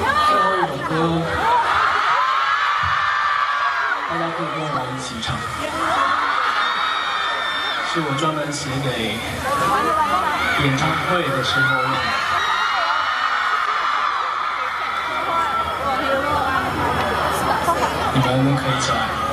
最后一首歌，大家可以跟我一起唱，是我专门写给演唱会的时候。你们可以加。